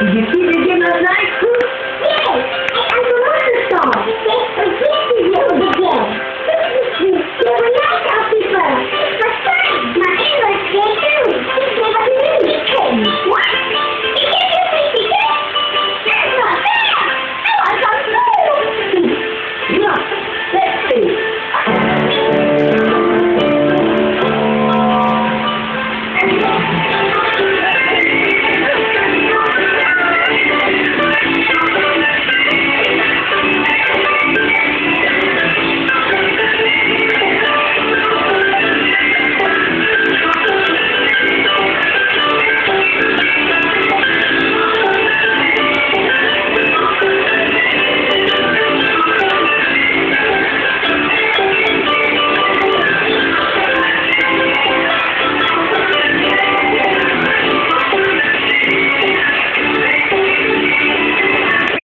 Did you see the game last night?